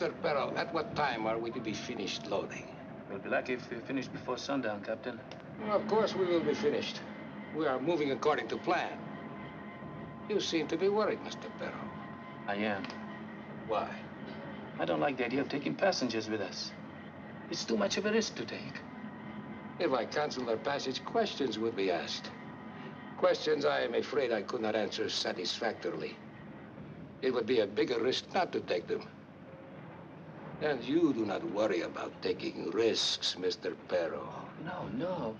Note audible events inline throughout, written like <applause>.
Mr. Perro, at what time are we to be finished loading? We'll be lucky if we finish before sundown, Captain. Well, of course we will be finished. We are moving according to plan. You seem to be worried, Mr. Perro. I am. Why? I don't like the idea of taking passengers with us. It's too much of a risk to take. If I cancel their passage, questions would be asked. Questions I am afraid I could not answer satisfactorily. It would be a bigger risk not to take them. And you do not worry about taking risks, Mr. Perro. No, no.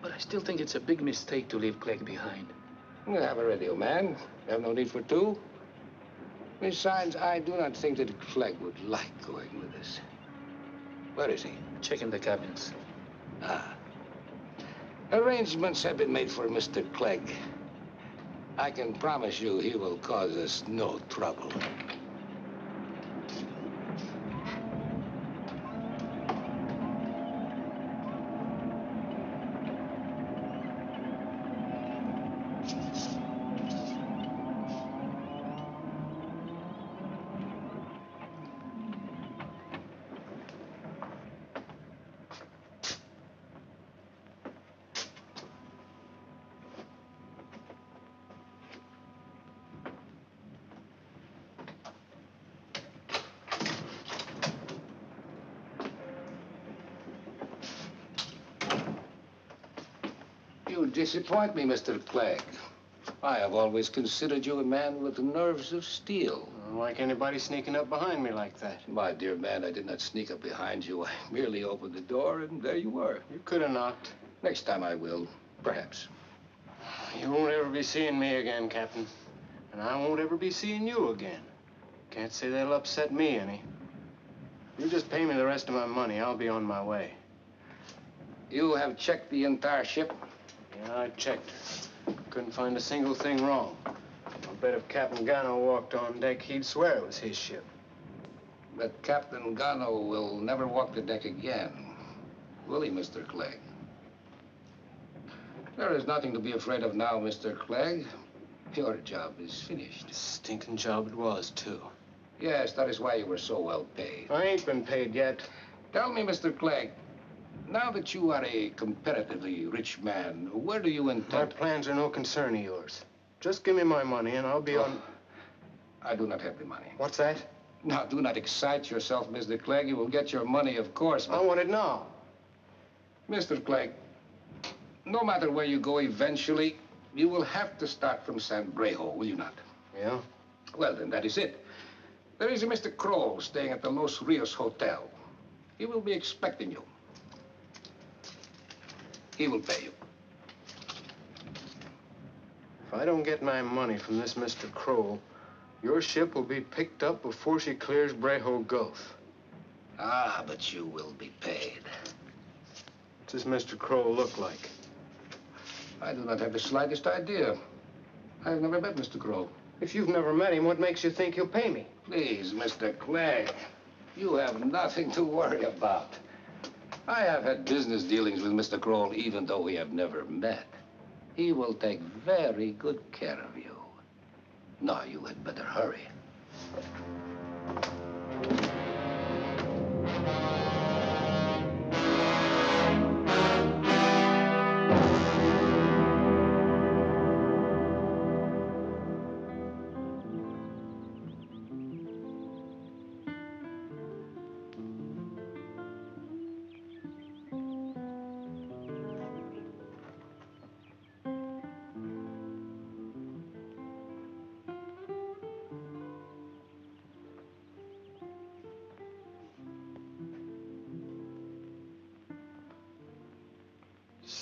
But I still think it's a big mistake to leave Clegg behind. We have a radio man. We have no need for two. Besides, I do not think that Clegg would like going with us. Where is he? Checking the cabins. Ah. Arrangements have been made for Mr. Clegg. I can promise you he will cause us no trouble. You disappoint me, Mr. Clegg. I have always considered you a man with the nerves of steel. Like anybody sneaking up behind me like that. My dear man, I did not sneak up behind you. I <laughs> merely opened the door, and there you were. You could have knocked. Next time I will, perhaps. You won't ever be seeing me again, Captain. And I won't ever be seeing you again. Can't say that'll upset me any. You just pay me the rest of my money. I'll be on my way. You have checked the entire ship? Yeah, I checked. Couldn't find a single thing wrong. I bet if Captain Gano walked on deck, he'd swear it was his ship. But Captain Gano will never walk the deck again. Will he, Mr. Clegg? There is nothing to be afraid of now, Mr. Clegg. Your job is finished. Stinking job it was, too. Yes, that is why you were so well paid. I ain't been paid yet. Tell me, Mr. Clegg, now that you are a comparatively rich man, where do you intend... My plans are no concern of yours. Just give me my money and I'll be oh, on... I do not have the money. What's that? Now, do not excite yourself, Mr. Clegg. You will get your money, of course, I want it now. Mr. Clegg, no matter where you go eventually, you will have to start from San Brejo, will you not? Yeah? Well, then that is it. There is a Mr. Kroll staying at the Los Rios Hotel. He will be expecting you. He will pay you. If I don't get my money from this Mr. Kroll, your ship will be picked up before she clears Brejo Gulf. Ah, but you will be paid. What does Mr. Kroll look like? I do not have the slightest idea. I have never met Mr. Kroll. If you've never met him, what makes you think he'll pay me? Please, Mr. Clegg, you have nothing to worry about. I have had business dealings with Mr. Kroll even though we have never met. He will take very good care of you. Now, you had better hurry.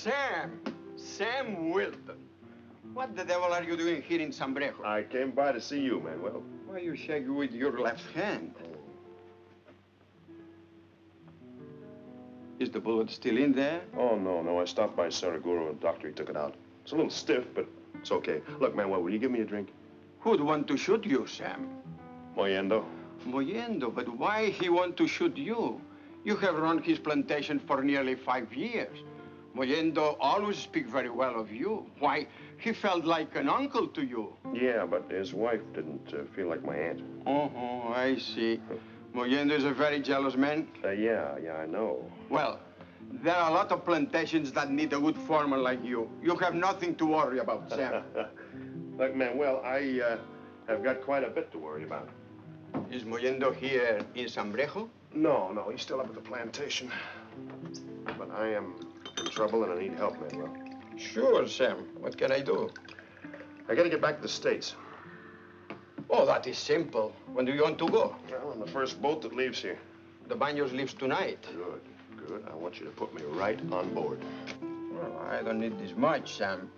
Sam! Sam Wilton. What the devil are you doing here in San Brejo? I came by to see you, Manuel. Why are you shake with your left hand? Is the bullet still in there? Oh, no, no. I stopped by Saraguro and doctor, he took it out. It's a little stiff, but it's okay. Look, Manuel, will you give me a drink? Who'd want to shoot you, Sam? Moyendo. Moyendo, but why he want to shoot you? You have run his plantation for nearly five years. Moyendo always speak very well of you. Why, he felt like an uncle to you. Yeah, but his wife didn't uh, feel like my aunt. Oh, I see. Mollendo is a very jealous man. Uh, yeah, yeah, I know. Well, there are a lot of plantations that need a good farmer like you. You have nothing to worry about, Sam. <laughs> Look, Manuel, I uh, have got quite a bit to worry about. is Mollendo here in San Brejo? No, no, he's still up at the plantation. But I am trouble and I need help, Manuel. Sure, Sam. What can I do? I gotta get back to the States. Oh, that is simple. When do you want to go? Well, on the first boat that leaves here. The Banos leaves tonight. Good, good. I want you to put me right on board. Well, I don't need this much, Sam.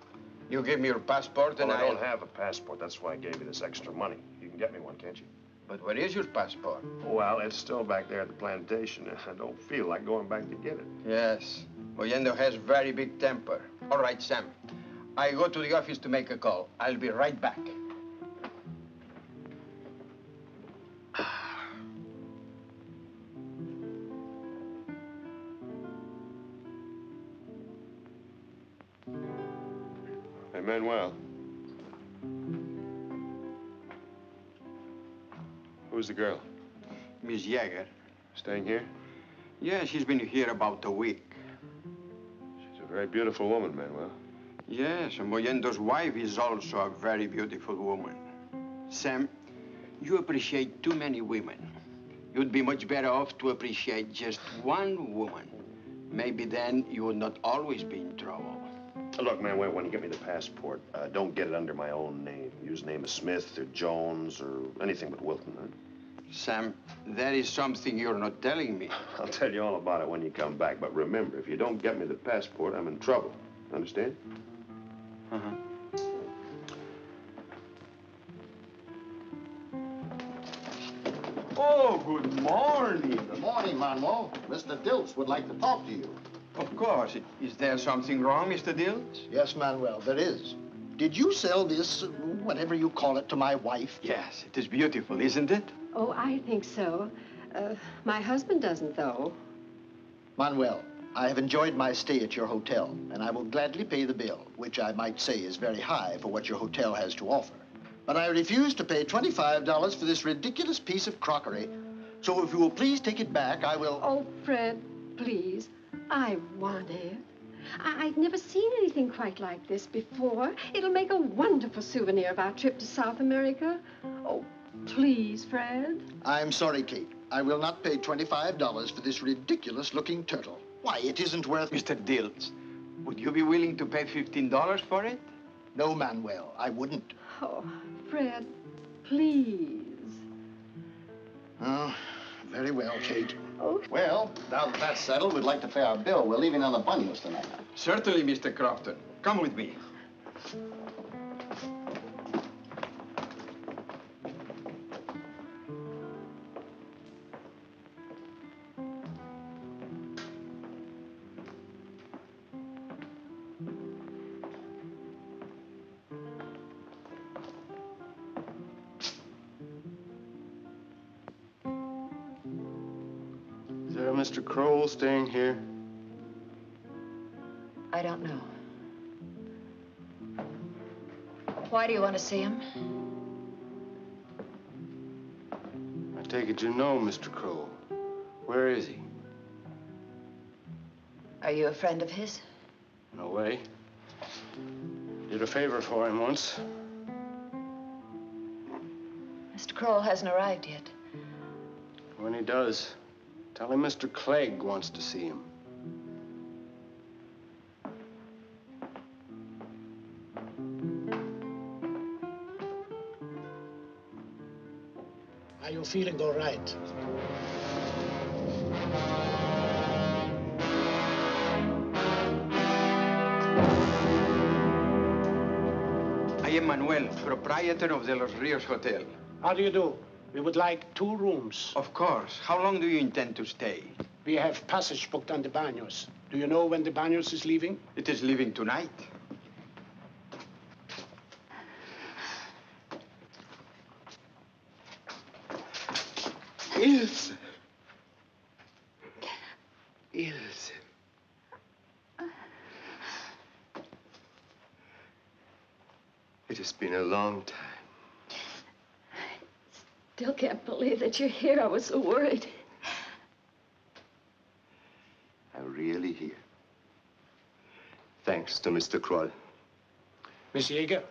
You give me your passport and Well, I I'll... don't have a passport. That's why I gave you this extra money. You can get me one, can't you? But where is your passport? Well, it's still back there at the plantation. <laughs> I don't feel like going back to get it. Yes. Mollendo has very big temper. All right, Sam. I go to the office to make a call. I'll be right back. Hey, Manuel. Who's the girl? Miss Jäger. Staying here? Yeah, she's been here about a week. She's a very beautiful woman, Manuel. Yes, and Mollendo's wife is also a very beautiful woman. Sam, you appreciate too many women. You'd be much better off to appreciate just one woman. Maybe then you would not always be in trouble. Look, Manuel, when you get me the passport, uh, don't get it under my own name. Use the name of Smith or Jones or anything but Wilton. Huh? Sam, there is something you're not telling me. I'll tell you all about it when you come back. But remember, if you don't get me the passport, I'm in trouble. Understand? Uh-huh. Oh, good morning. Good morning, Manuel. Mr. Dilts would like to talk to you. Of course. Is there something wrong, Mr. Dills? Yes, Manuel, there is. Did you sell this, whatever you call it, to my wife? Yes, it is beautiful, isn't it? Oh, I think so. Uh, my husband doesn't, though. Manuel, I have enjoyed my stay at your hotel, and I will gladly pay the bill, which I might say is very high for what your hotel has to offer. But I refuse to pay $25 for this ridiculous piece of crockery. So if you will please take it back, I will... Oh, Fred, please. I want it. I- I've never seen anything quite like this before. It'll make a wonderful souvenir of our trip to South America. Oh, please, Fred. I'm sorry, Kate. I will not pay $25 for this ridiculous-looking turtle. Why, it isn't worth... Mr. Dills, would you be willing to pay $15 for it? No, Manuel, I wouldn't. Oh, Fred, please. Oh, very well, Kate. Oh, Well, now that that's settled, we'd like to pay our bill. We're leaving on the Banos tonight. Certainly, Mr. Crofton. Come with me. Mr. Kroll staying here? I don't know. Why do you want to see him? I take it you know Mr. Kroll. Where is he? Are you a friend of his? No way. Did a favor for him once. Mr. Kroll hasn't arrived yet. When he does, tell him Mr. Clegg wants to see him. Are you feeling all right? I am Manuel, proprietor of the Los Rios Hotel. How do you do? We would like two rooms. Of course. How long do you intend to stay? We have passage booked on the Banos. Do you know when the Banos is leaving? It is leaving tonight. Ilse. Ilse. It has been a long time. Still can't believe that you're here. I was so worried. I'm really here. Thanks to Mr. Kroll. Miss Yeager,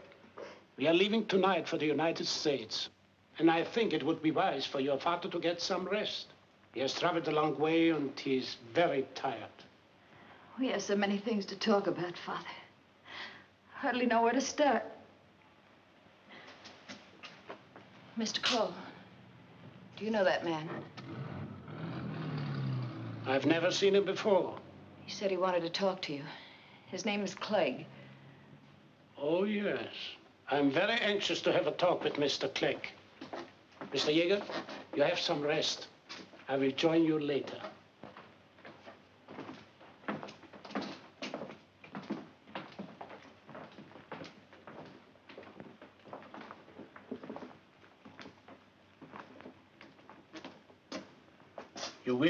we are leaving tonight for the United States. And I think it would be wise for your father to get some rest. He has traveled a long way and he's very tired. We have so many things to talk about, Father. Hardly know where to start. Mr. Kroll, do you know that man? I've never seen him before. He said he wanted to talk to you. His name is Clegg. Oh, yes. I'm very anxious to have a talk with Mr. Clegg. Mr. Yeager, you have some rest. I will join you later.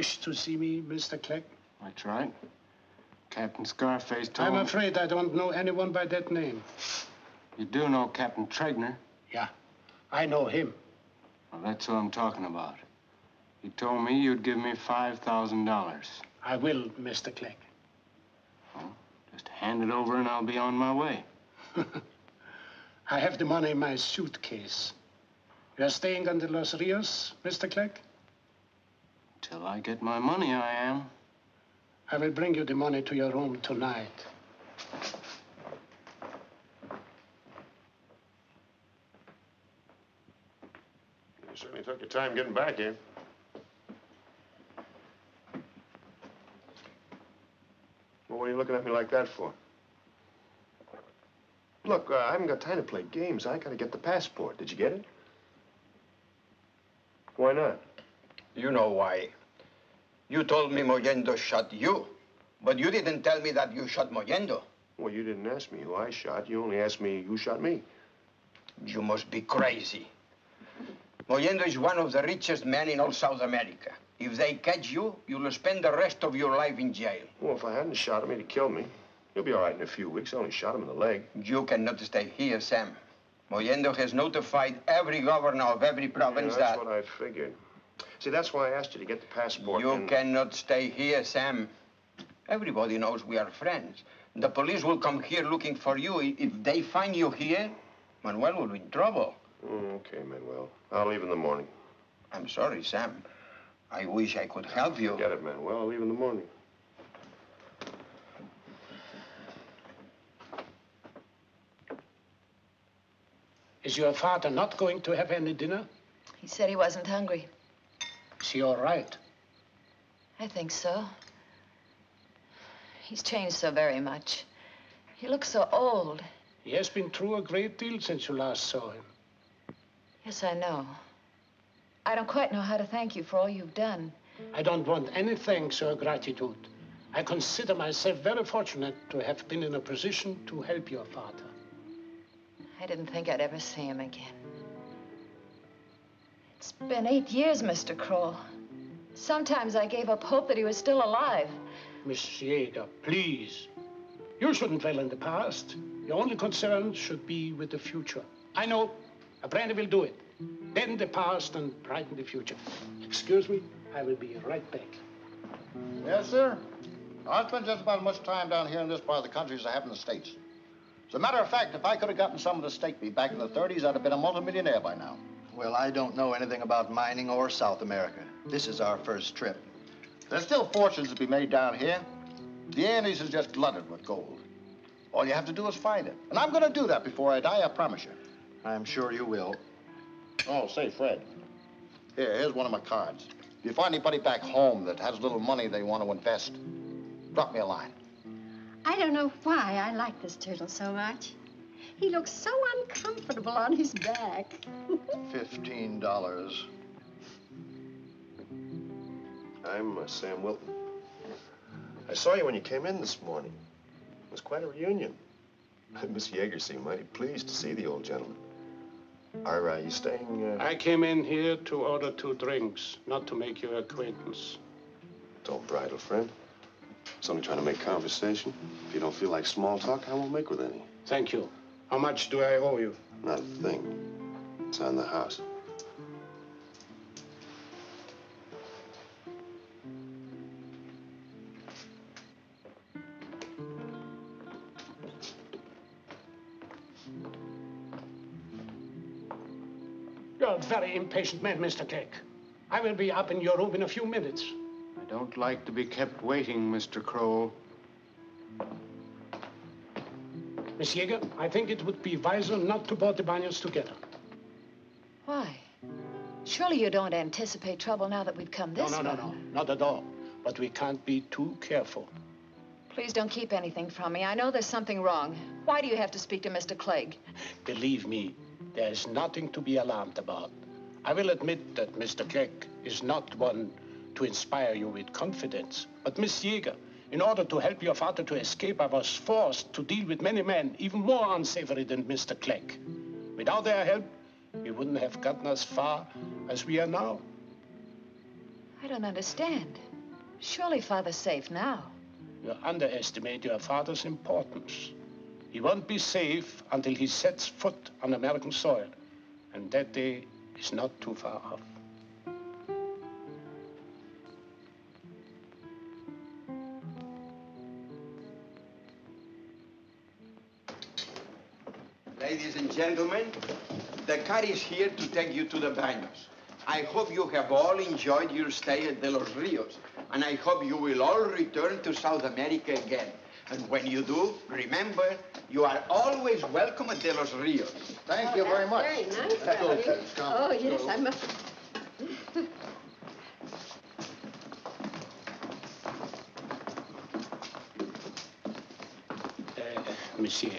Wish to see me, Mr. Clegg? That's right. Captain Scarface told I'm afraid I don't know anyone by that name. You do know Captain Tregner. Yeah, I know him. Well, that's who I'm talking about. He told me you'd give me $5,000. I will, Mr. Clegg. Just hand it over and I'll be on my way. <laughs> I have the money in my suitcase. You are staying under Los Rios, Mr. Clegg? Till I get my money, I am. I will bring you the money to your room tonight. You certainly took your time getting back here. Well, what are you looking at me like that for? Look, uh, I haven't got time to play games. I gotta get the passport. Did you get it? Why not? You know why. You told me Moyendo shot you, but you didn't tell me that you shot Moyendo. Well, you didn't ask me who I shot. You only asked me who shot me. You must be crazy. Moyendo is one of the richest men in all South America. If they catch you, you'll spend the rest of your life in jail. Well, if I hadn't shot him, he'd have killed me. He'll be all right in a few weeks. I only shot him in the leg. You cannot stay here, Sam. Moyendo has notified every governor of every Yeah, province that's that that's what I figured. See, that's why I asked you to get the passport. you and- cannot stay here, Sam. Everybody knows we are friends. The police will come here looking for you. If they find you here, Manuel will be in trouble. Mm, okay, Manuel. I'll leave in the morning. I'm sorry, Sam. I wish I could help you. Get it, Manuel. I'll leave in the morning. Is your father not going to have any dinner? He said he wasn't hungry. Is he all right? I think so. He's changed so very much. He looks so old. He has been through a great deal since you last saw him. Yes, I know. I don't quite know how to thank you for all you've done. I don't want any thanks or gratitude. I consider myself very fortunate to have been in a position to help your father. I didn't think I'd ever see him again. It's been eight years, Mr. Kroll. Sometimes I gave up hope that he was still alive. Miss Yeager, please. You shouldn't dwell in the past. Your only concern should be with the future. I know. A brandy will do it. Bend the past and brighten the future. Excuse me, I will be right back. Yes, sir. I spent just about as much time down here in this part of the country as I have in the States. As a matter of fact, if I could have gotten some of the stake meat back in the 30s, I'd have been a multimillionaire by now. Well, I don't know anything about mining or South America. This is our first trip. There's still fortunes to be made down here. The Andes is just glutted with gold. All you have to do is find it. And I'm going to do that before I die, I promise you. I'm sure you will. Oh, say, Fred. Here, here's one of my cards. If you find anybody back home that has a little money they want to invest, drop me a line. I don't know why I like this turtle so much. He looks so uncomfortable on his back. <laughs> Fifteen dollars. I'm uh, Sam Wilton. I saw you when you came in this morning. It was quite a reunion. <laughs> Miss Yeager seemed mighty pleased to see the old gentleman. Are uh, you staying? Uh... I came in here to order two drinks, not to make your acquaintance. Don't bridle, friend. It's only trying to make conversation. If you don't feel like small talk, I won't make with any. Thank you. How much do I owe you? Not a thing. It's on the house. You're a very impatient man, Mr. Clegg. I will be up in your room in a few minutes. I don't like to be kept waiting, Mr. Kroll. Miss Yeager, I think it would be wiser not to board the Banos together. Why? Surely you don't anticipate trouble now that we've come this no, no, no, no, not at all. But we can't be too careful. Please don't keep anything from me. I know there's something wrong. Why do you have to speak to Mr. Clegg? Believe me, there is nothing to be alarmed about. I will admit that Mr. Clegg is not one to inspire you with confidence. But Miss Yeager, in order to help your father to escape, I was forced to deal with many men, even more unsavory than Mr. Clegg. Without their help, we wouldn't have gotten as far as we are now. I don't understand. Surely Father's safe now. You underestimate your father's importance. He won't be safe until he sets foot on American soil. And that day is not too far off. The is here to take you to the Banos. I hope you have all enjoyed your stay at De Los Rios, and I hope you will all return to South America again. And when you do, remember, you are always welcome at De Los Rios. Thank you very much. Very nice, Let's go, Daddy. Terence. Come. Oh, yes. I must. <laughs> Uh, monsieur,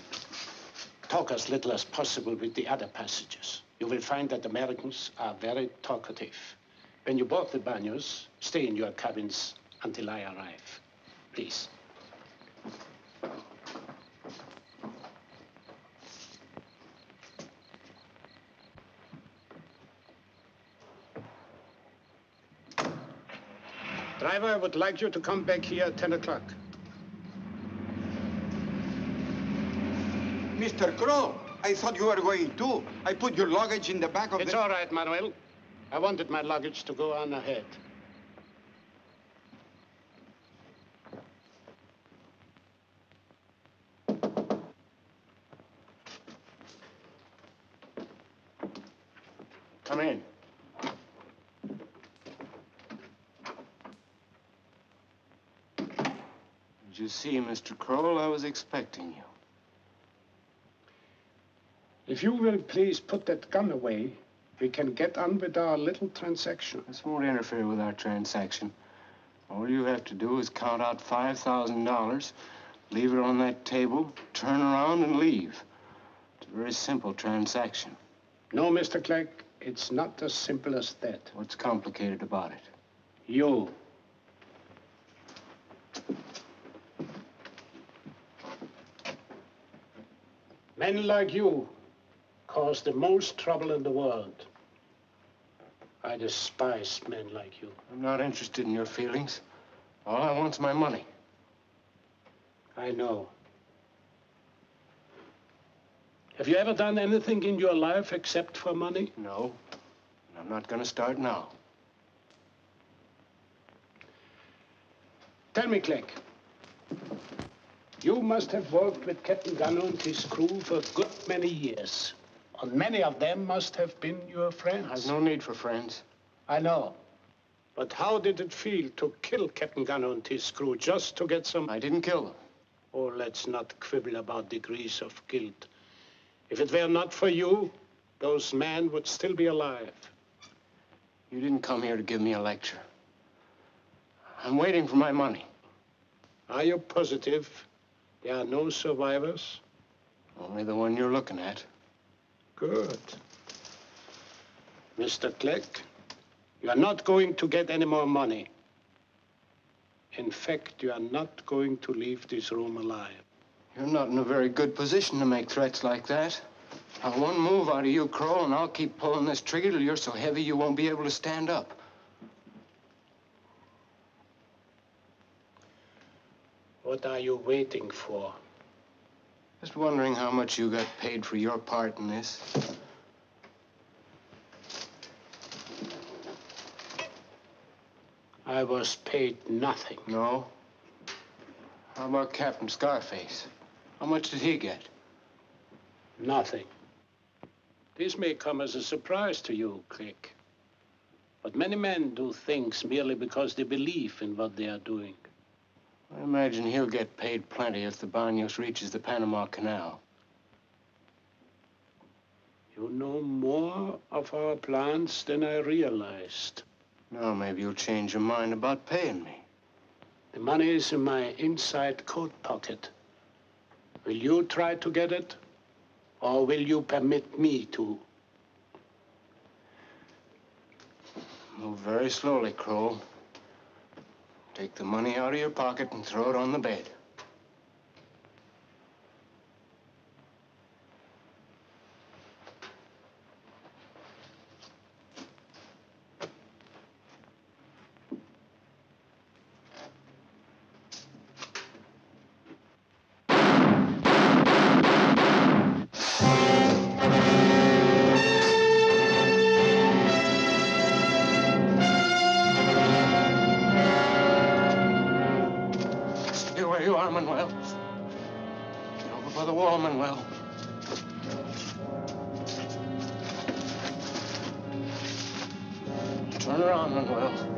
talk as little as possible with the other passengers. You will find that Americans are very talkative. When you board the Banos, stay in your cabins until I arrive. Please. Driver, I would like you to come back here at 10 o'clock. Mr. Crow, I thought you were going too. I put your luggage in the back of It's the... It's all right, Manuel. I wanted my luggage to go on ahead. Come in. Did you see, Mr. Kroll? I was expecting you. If you will please put that gun away, we can get on with our little transaction. This won't interfere with our transaction. All you have to do is count out $5,000, leave it on that table, turn around, and leave. It's a very simple transaction. No, Mr. Clegg, it's not as simple as that. What's complicated about it? You. Men like you cause the most trouble in the world. I despise men like you. I'm not interested in your feelings. All I want's my money. I know. Have you ever done anything in your life except for money? No. And I'm not gonna start now. Tell me, Clegg. You must have worked with Captain Gunner and his crew for a good many years. And many of them must have been your friends. I've no need for friends. I know. But how did it feel to kill Captain Gunner and his crew just to get some... I didn't kill them. Oh, let's not quibble about degrees of guilt. If it were not for you, those men would still be alive. You didn't come here to give me a lecture. I'm waiting for my money. Are you positive there are no survivors? Only the one you're looking at. Good. Mr. Clegg, you are not going to get any more money. In fact, you are not going to leave this room alive. You're not in a very good position to make threats like that. Now, one move out of you, Kroll, and I'll keep pulling this trigger till you're so heavy you won't be able to stand up. What are you waiting for? Just wondering how much you got paid for your part in this. I was paid nothing. No? How about Captain Scarface? How much did he get? Nothing. This may come as a surprise to you, Clegg. But many men do things merely because they believe in what they are doing. I imagine he'll get paid plenty if the Banos reaches the Panama Canal. You know more of our plans than I realized. Now maybe you'll change your mind about paying me. The money is in my inside coat pocket. Will you try to get it? Or will you permit me to? Move very slowly, Kroll. Take the money out of your pocket and throw it on the bed.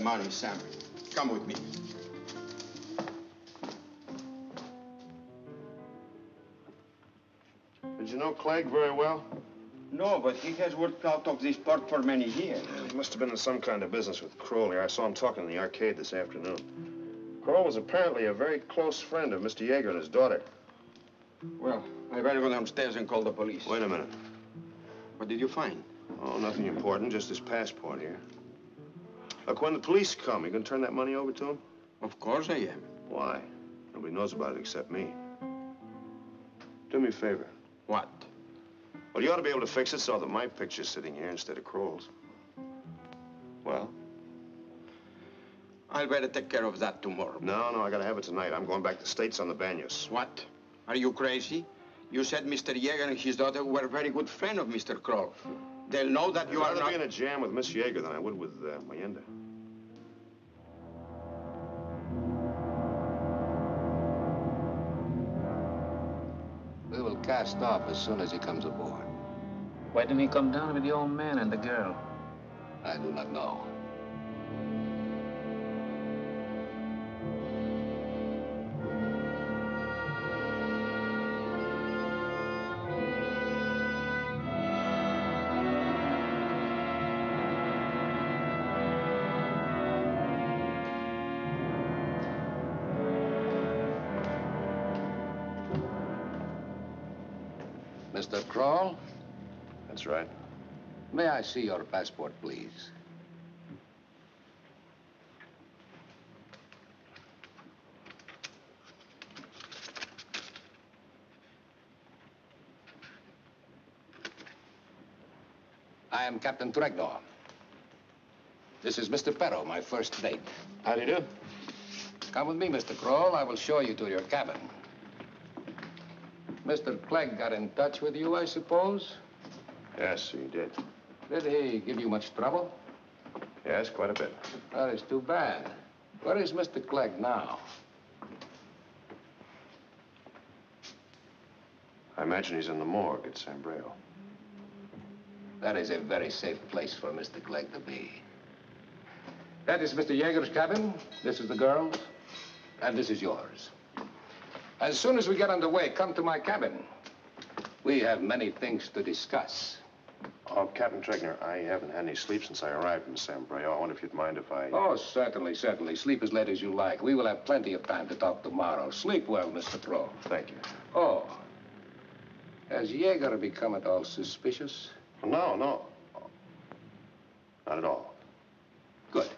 that money, Sam. Come with me. Did you know Clegg very well? No, but he has worked out of this part for many years. He must have been in some kind of business with Crowley. I saw him talking in the arcade this afternoon. Crowley was apparently a very close friend of Mr. Yeager and his daughter. Well, I better go downstairs and call the police. Wait a minute. What did you find? Oh, nothing important, just his passport here. Look, when the police come, you gonna turn that money over to them? Of course I am. Why? Nobody knows about it except me. Do me a favor. What? Well, you ought to be able to fix it so that my picture's sitting here instead of Kroll's. Well, I'll better take care of that tomorrow. No, no, I gotta have it tonight. I'm going back to the States on the Banos. What? Are you crazy? You said Mr. Yeager and his daughter were very good friend of Mr. Kroll. They'll know that you I'd are rather not... be in a jam with Miss Yeager than I would with uh, Mayenda. We will cast off as soon as he comes aboard. Why didn't he come down with the old man and the girl? I do not know. Mr. Kroll, That's right. may I see your passport, please? I am Captain Tregdor. This is Mr. Perro, my first date. How do you do? Come with me, Mr. Kroll. I will show you to your cabin. Mr. Clegg got in touch with you, I suppose? Yes, he did. Did he give you much trouble? Yes, quite a bit. That is too bad. Where is Mr. Clegg now? I imagine he's in the morgue at San Brejo. That is a very safe place for Mr. Clegg to be. That is Mr. Yeager's cabin. This is the girl's. And this is yours. As soon as we get underway, come to my cabin. We have many things to discuss. Oh, Captain Tregner, I haven't had any sleep since I arrived in San Brejo. I wonder if you'd mind if I... Oh, certainly, certainly. Sleep as late as you like. We will have plenty of time to talk tomorrow. Sleep well, Mr. Pro. Thank you. Oh. Has Jaeger become at all suspicious? No, no. Not at all. Good.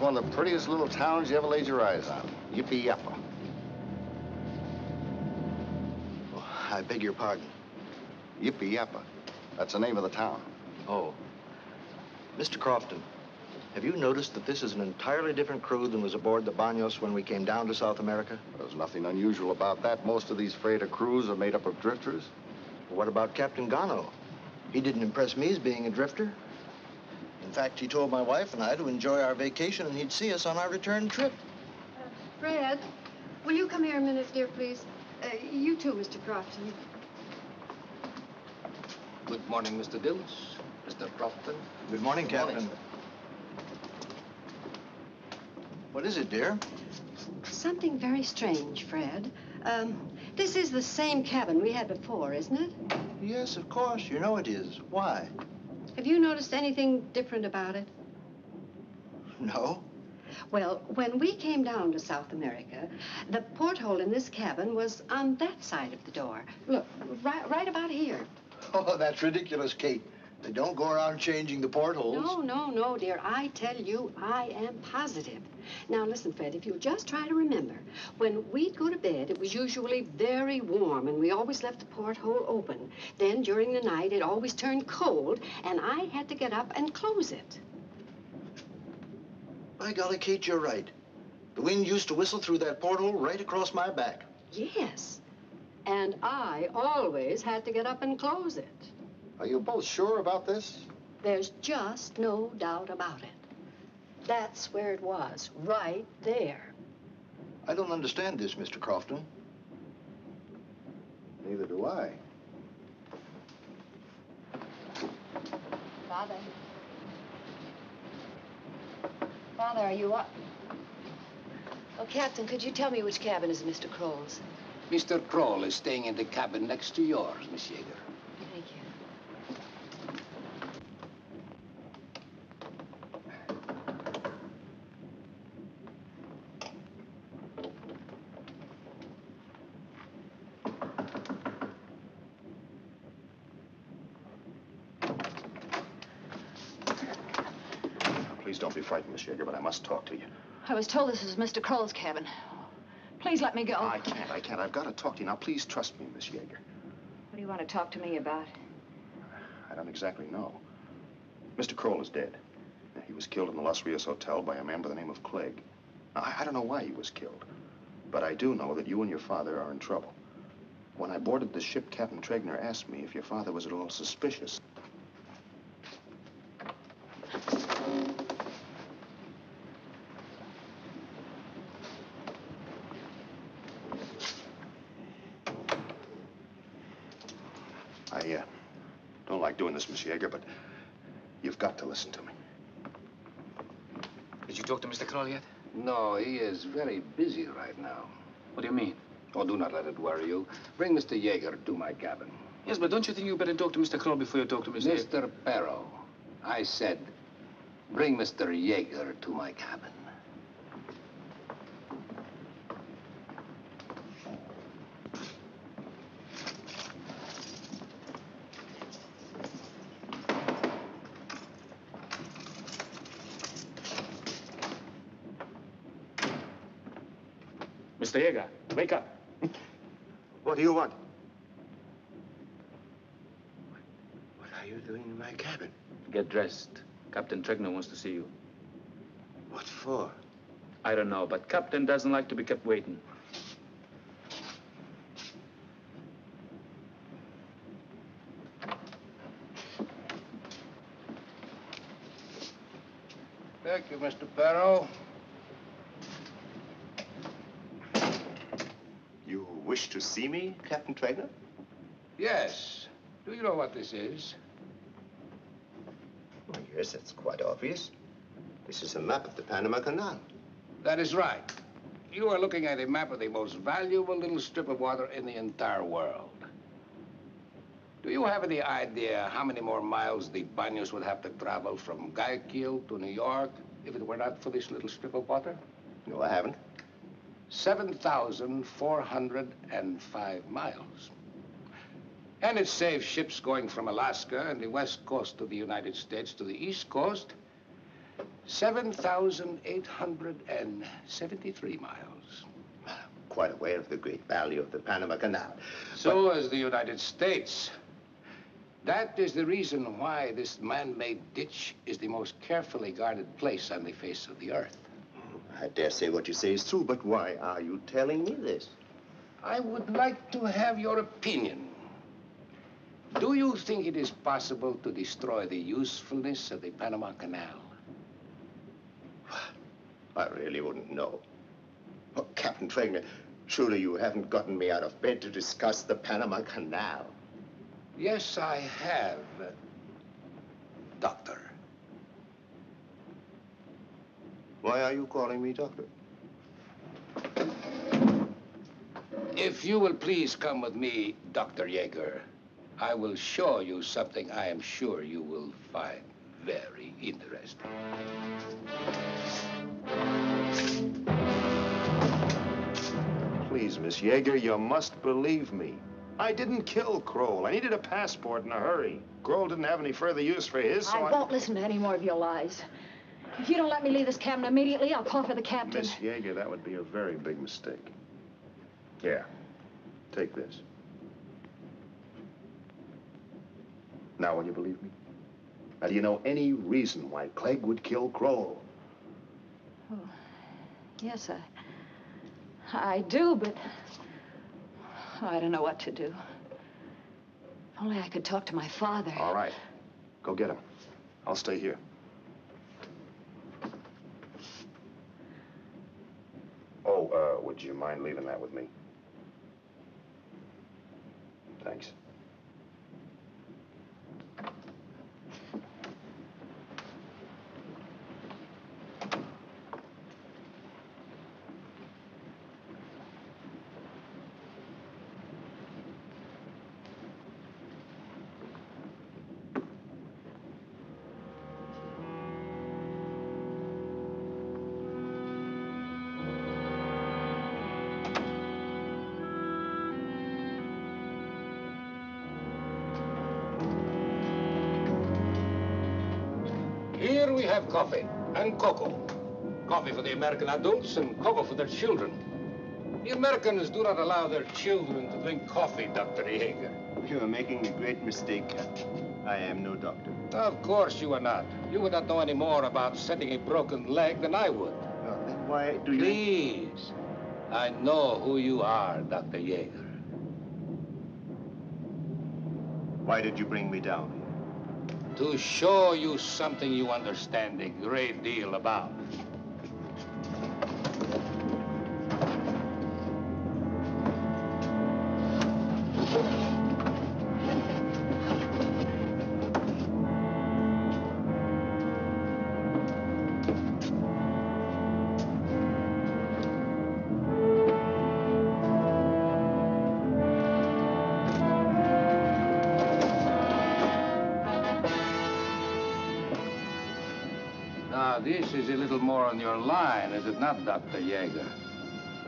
Is one of the prettiest little towns you ever laid your eyes on. Yippee Yappa. Oh, I beg your pardon. Yippee Yappa. That's the name of the town. Oh. Mr. Crofton, have you noticed that this is an entirely different crew than was aboard the Banos when we came down to South America? There's nothing unusual about that. Most of these freighter crews are made up of drifters. What about Captain Gano? He didn't impress me as being a drifter. In fact, he told my wife and I to enjoy our vacation and he'd see us on our return trip. Fred, will you come here a minute, dear, please? Uh, you too, Mr. Crofton. Good morning, Mr. Dills, Mr. Crofton. Good morning, Captain. What is it, dear? Something very strange, Fred. Um, this is the same cabin we had before, isn't it? Yes, of course. You know it is. Why? Have you noticed anything different about it? No. Well, when we came down to South America, the porthole in this cabin was on that side of the door. Look, right, right about here. Oh, that's ridiculous, Kate. They don't go around changing the portholes. No, no, no, dear. I tell you, I am positive. Now, listen, Fred, if you'll just try to remember, when we'd go to bed, it was usually very warm, and we always left the porthole open. Then, during the night, it always turned cold, and I had to get up and close it. By golly, Kate, you're right. The wind used to whistle through that porthole right across my back. Yes. And I always had to get up and close it. Are you both sure about this? There's just no doubt about it. That's where it was, right there. I don't understand this, Mr. Crofton. Neither do I. Father. Father, are you up? Oh, Captain, could you tell me which cabin is Mr. Kroll's? Mr. Kroll is staying in the cabin next to yours, Miss Jaeger. Thank you. Please don't be frightened, Miss Jaeger, but I must talk to you. I was told this was Mr. Kroll's cabin. Please let me go. I can't, I can't. I've got to talk to you. Now, please trust me, Miss Yeager. What do you want to talk to me about? I don't exactly know. Mr. Kroll is dead. He was killed in the Los Rios Hotel by a man by the name of Clegg. I, I don't know why he was killed, but I do know that you and your father are in trouble. When I boarded the ship, Captain Tregner asked me if your father was at all suspicious. I uh, don't like doing this, Miss Jaeger, but you've got to listen to me. Did you talk to Mr. Kroll yet? No, he is very busy right now. What do you mean? Oh, do not let it worry you. Bring Mr. Jaeger to my cabin. Yes, but don't you think you better talk to Mr. Kroll before you talk to Mr. Mr. Perro, I said, bring Mr. Jaeger to my cabin. Mr. Jaeger, wake up. What do you want? What are you doing in my cabin? Get. Captain Tregner wants to see you. What for? I don't know, but Captain doesn't like to be kept waiting. Thank you, Mr. Perro. You wish to see me, Captain Tregner? Yes. Do you know what this is? Yes, it's quite obvious. This is a map of the Panama Canal. That is right. You are looking at a map of the most valuable little strip of water in the entire world. Do you have any idea how many more miles the Banos would have to travel from Guayaquil to New York if it were not for this little strip of water? No, I haven't. 7,405 miles. And it saves ships going from Alaska and the west coast of the United States to the east coast 7,873 miles. Quite aware of the great value of the Panama Canal. So is the United States. That is the reason why this man-made ditch is the most carefully guarded place on the face of the earth. I dare say what you say is true, but why are you telling me this? I would like to have your opinion. Do you think it is possible to destroy the usefulness of the Panama Canal? I really wouldn't know. Oh, Captain Trainer, surely you haven't gotten me out of bed to discuss the Panama Canal. Yes, I have, Doctor. Why are you calling me doctor? If you will please come with me, Dr. Yeager, I will show you something I am sure you will find very interesting. Please, Miss Yeager, you must believe me. I didn't kill Kroll. I needed a passport in a hurry. Kroll didn't have any further use for his, so I, I... won't listen to any more of your lies. If you don't let me leave this cabin immediately, I'll call for the captain. Miss Yeager, that would be a very big mistake. Yeah. Take this. Now, will you believe me? Now, do you know any reason why Clegg would kill Kroll? Oh, yes, I... I do, but... I don't know what to do. If only I could talk to my father. All right. Go get him. I'll stay here. Oh, uh, would you mind leaving that with me? Thanks. Have coffee and cocoa. Coffee for the American adults and cocoa for their children. The Americans do not allow their children to drink coffee, Dr. Yeager. You are making a great mistake, Captain. I am no doctor. Of course you are not. You would not know any more about setting a broken leg than I would. Well, then why do you... Please. I know who you are, Dr. Yeager. Why did you bring me down? To show you something you understand a great deal about.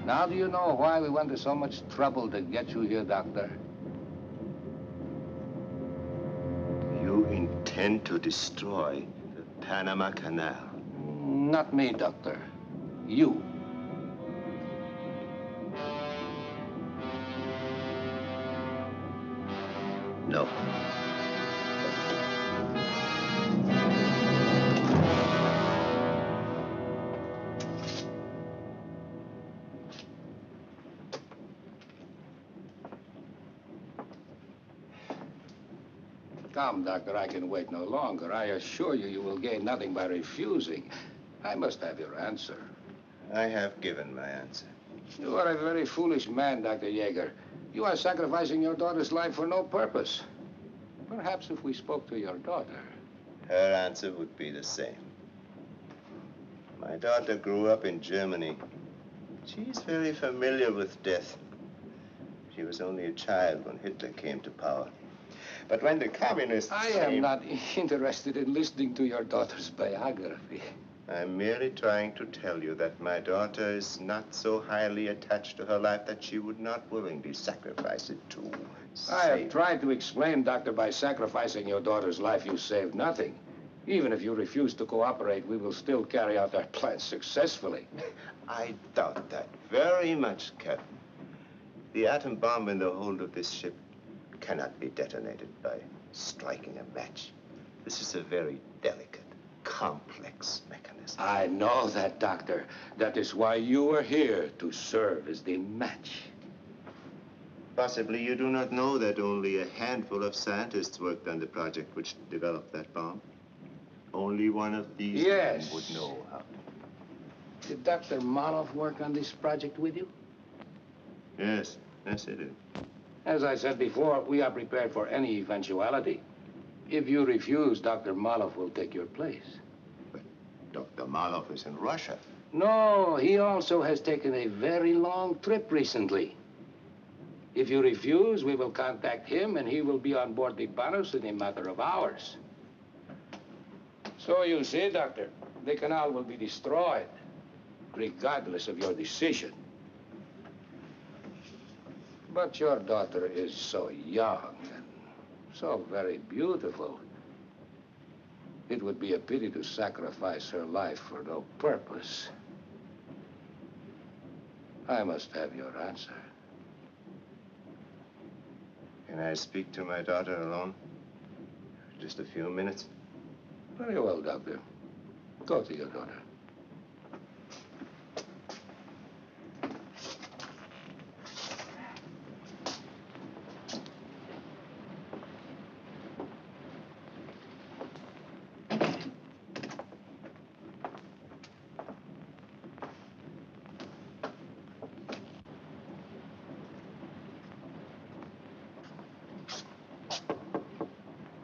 Now, do you know why we went to so much trouble to get you here, Doctor? You intend to destroy the Panama Canal. Not me, Doctor. You. Come, Doctor, I can wait no longer. I assure you, you will gain nothing by refusing. I must have your answer. I have given my answer. You are a very foolish man, Dr. Yeager. You are sacrificing your daughter's life for no purpose. Perhaps if we spoke to your daughter. Her answer would be the same. My daughter grew up in Germany. She's very familiar with death. She was only a child when Hitler came to power. But when the communists I am not <laughs> interested in listening to your daughter's biography. I'm merely trying to tell you that my daughter is not so highly attached to her life that she would not willingly sacrifice it to I have tried to explain, Doctor, by sacrificing your daughter's life, you saved nothing. Even if you refuse to cooperate, we will still carry out our plans successfully. <laughs> I doubt that very much, Captain. The atom bomb in the hold of this ship cannot be detonated by striking a match. This is a very delicate, complex mechanism. I know that, Doctor. That is why you are here, to serve as the match. Possibly you do not know that only a handful of scientists worked on the project which developed that bomb. Only one of these Yes. men would know how. Did Dr. Maloff work on this project with you? Yes, yes, it is. As I said before, we are prepared for any eventuality. If you refuse, Dr. Maloff will take your place. But Dr. Maloff is in Russia. No, he also has taken a very long trip recently. If you refuse, we will contact him and he will be on board the Paros in a matter of hours. So you see, Doctor, the canal will be destroyed, regardless of your decision. But your daughter is so young and so very beautiful. It would be a pity to sacrifice her life for no purpose. I must have your answer. Can I speak to my daughter alone? Just a few minutes? Very well, Doctor. Go to your daughter.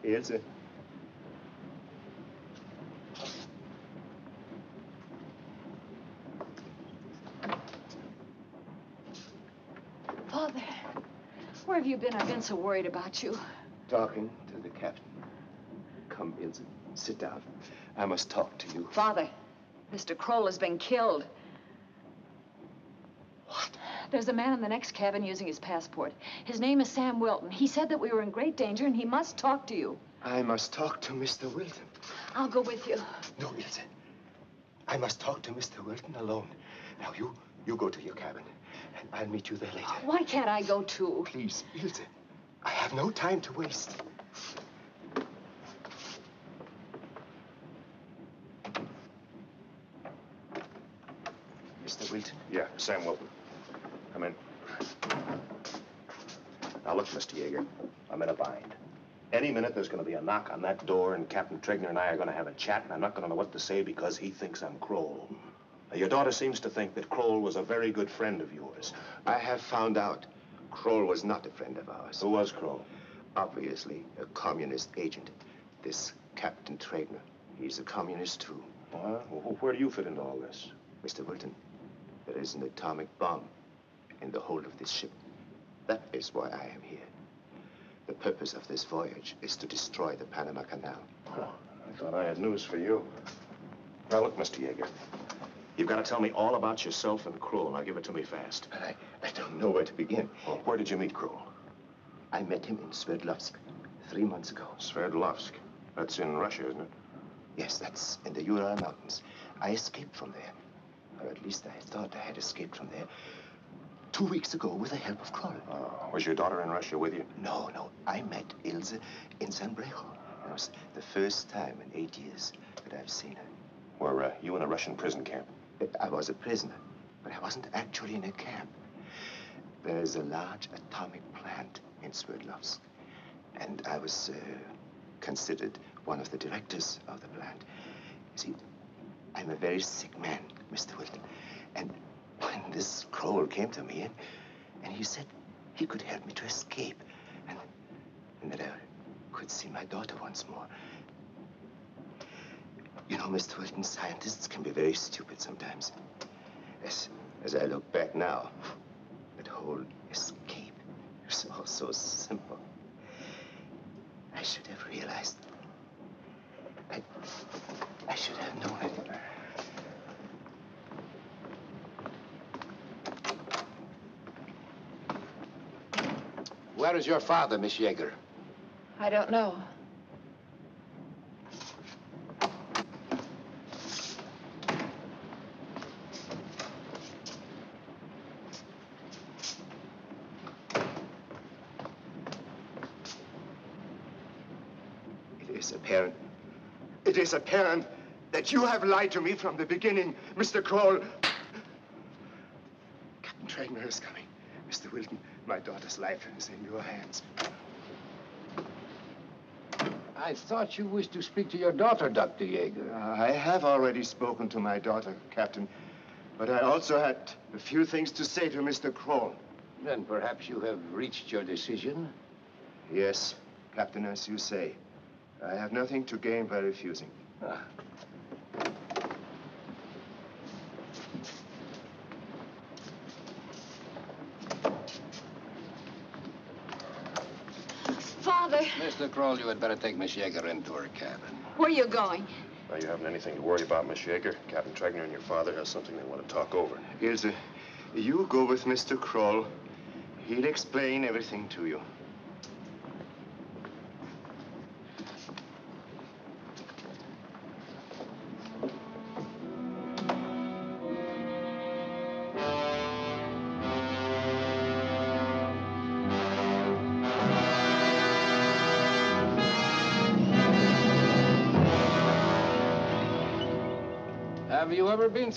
Ilse. Father, where have you been? I've been so worried about you. Talking to the captain. Come, Ilse. Sit down. I must talk to you. Father, Mr. Kroll has been killed. What? There's a man in the next cabin using his passport. His name is Sam Wilton. He said that we were in great danger and he must talk to you. I must talk to Mr. Wilton. I'll go with you. No, Ilse. I must talk to Mr. Wilton alone. Now, you, you go to your cabin, and I'll meet you there later. Ah, why can't I go too? Please, Ilse. I have no time to waste. Mr. Wilton? Yeah, Sam Wilton. Come in. Now, look, Mr. Yeager, I'm in a bind. Any minute there's going to be a knock on that door, and Captain Tregner and I are going to have a chat, and I'm not going to know what to say because he thinks I'm Kroll. Your daughter seems to think that Kroll was a very good friend of yours. I have found out Kroll was not a friend of ours. Who was Kroll? Obviously, a communist agent. This Captain Tregner, he's a communist too. Well, where do you fit into all this? Mr. Wilton, there is an atomic bomb in the hold of this ship. That is why I am here. The purpose of this voyage is to destroy the Panama Canal. Oh, I thought I had news for you. Now, look, Mr. Yeager, you've got to tell me all about yourself and Kroll. Now, give it to me fast. But I, I don't know where to begin. Well, where did you meet Kroll? I met him in Sverdlovsk three months ago. Sverdlovsk. That's in Russia, isn't it? Yes, that's in the Ural Mountains. I escaped from there. Or at least I thought I had escaped from there. Two weeks ago with the help of Kroll. Oh, was your daughter in Russia with you? No, no. I met Ilse in San Brejo. It was the first time in eight years that I've seen her. Were uh, you in a Russian prison camp? I was a prisoner, but I wasn't actually in a camp. There is a large atomic plant in Sverdlovsk, and I was uh, considered one of the directors of the plant. You see, I'm a very sick man, Mr. Wilton, and when this Kroll came to me and, and he said he could help me to escape and, and that I could see my daughter once more. You know, Mr. Wilton, scientists can be very stupid sometimes. As, as I look back now, that whole escape was all so simple. I should have realized. I, I should have known it. Where is your father, Miss Yeager? I don't know. It is apparent. It is apparent that you have lied to me from the beginning, Mr. Kroll. Captain Trainer is coming. Mr. Wilton, my daughter's life is in your hands. I thought you wished to speak to your daughter, Dr. Yeager. I have already spoken to my daughter, Captain. But I also had a few things to say to Mr. Kroll. Then perhaps you have reached your decision? Yes, Captain, as you say. I have nothing to gain by refusing. Ah. Father, Mr. Kroll, you had better take Miss Yeager into her cabin. where are you going? Now, you haven't anything to worry about, Miss Yeager. Captain Tregner and your father have something they want to talk over. Ilse, you go with Mr. Kroll. He'll explain everything to you.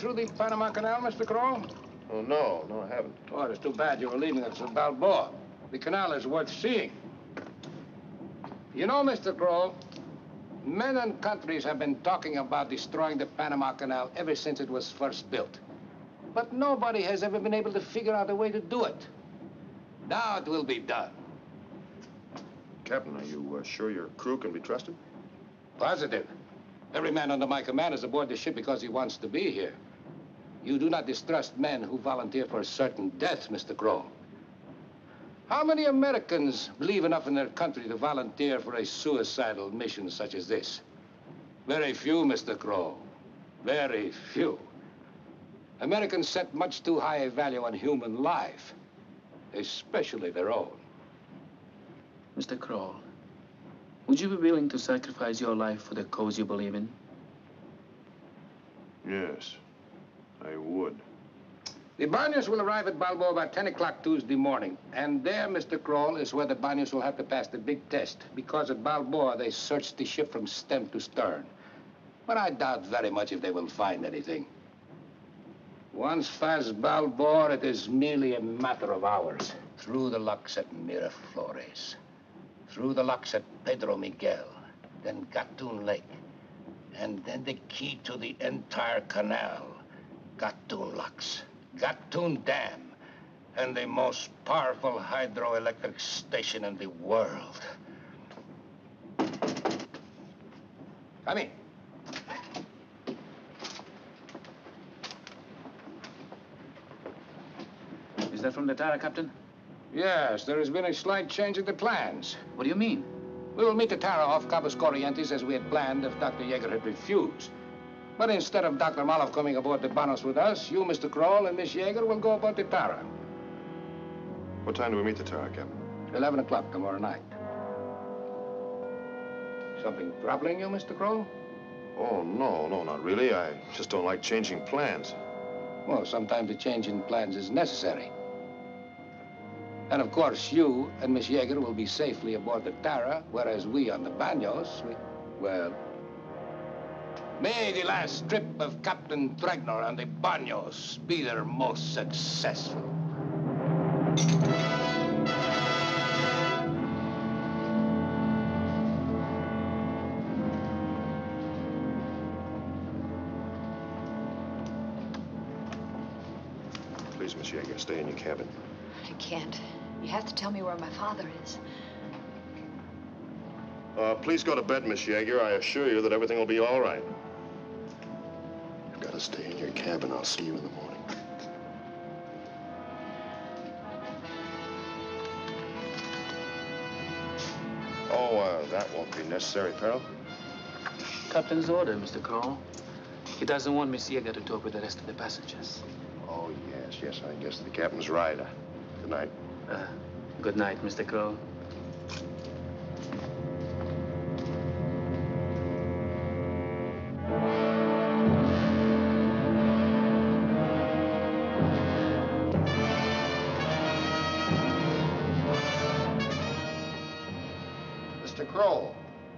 Through the Panama Canal, Mr. Kroll? Oh, no, no, I haven't. Oh, it's too bad you were leaving us at Balboa. The canal is worth seeing. You know, Mr. Kroll, men and countries have been talking about destroying the Panama Canal ever since it was first built. But nobody has ever been able to figure out a way to do it. Now it will be done. Captain, are you uh, sure your crew can be trusted? Positive. Every man under my command is aboard the ship because he wants to be here. You do not distrust men who volunteer for certain death, Mr. Kroll. How many Americans believe enough in their country to volunteer for a suicidal mission such as this? Very few, Mr. Kroll. Very few. Americans set much too high a value on human life, especially their own. Mr. Kroll, would you be willing to sacrifice your life for the cause you believe in? Yes, I would. The Banos will arrive at Balboa about 10 o'clock Tuesday morning. And there, Mr. Kroll, is where the Banos will have to pass the big test. Because at Balboa, they searched the ship from stem to stern. But I doubt very much if they will find anything. Once past Balboa, it is merely a matter of hours. Through the locks at Miraflores. Through the locks at Pedro Miguel. Then Gatun Lake. And then the key to the entire canal. Gatun locks. Gatun Dam, and the most powerful hydroelectric station in the world. Come in. Is that from the Tara, Captain? Yes, there has been a slight change in the plans. What do you mean? We will meet the Tara off Cabos Corrientes as we had planned if Dr. Yeager had refused. But instead of Dr. Malov coming aboard the Banos with us, you, Mr. Kroll, and Miss Yeager will go aboard the Tara. What time do we meet the Tara, Captain? 11 o'clock tomorrow night. Something troubling you, Mr. Kroll? Oh, no, no, not really. I just don't like changing plans. Well, sometimes a change in plans is necessary. And of course, you and Miss Yeager will be safely aboard the Tara, whereas we on the Banos, we, well, may the last trip of Captain Tregner and the Banos be their most successful. Please, Miss Yeager, stay in your cabin. I can't. You have to tell me where my father is. Uh, please go to bed, Miss Yeager. I assure you that everything will be all right. You've got to stay in your cabin. I'll see you in the morning. Oh, uh, that won't be necessary, Perro. Captain's order, Mr. Kroll. He doesn't want Miss Yeager to talk with the rest of the passengers. Oh, yes, yes, I guess the captain's right. Uh, good night. Uh, good night, Mr. Kroll.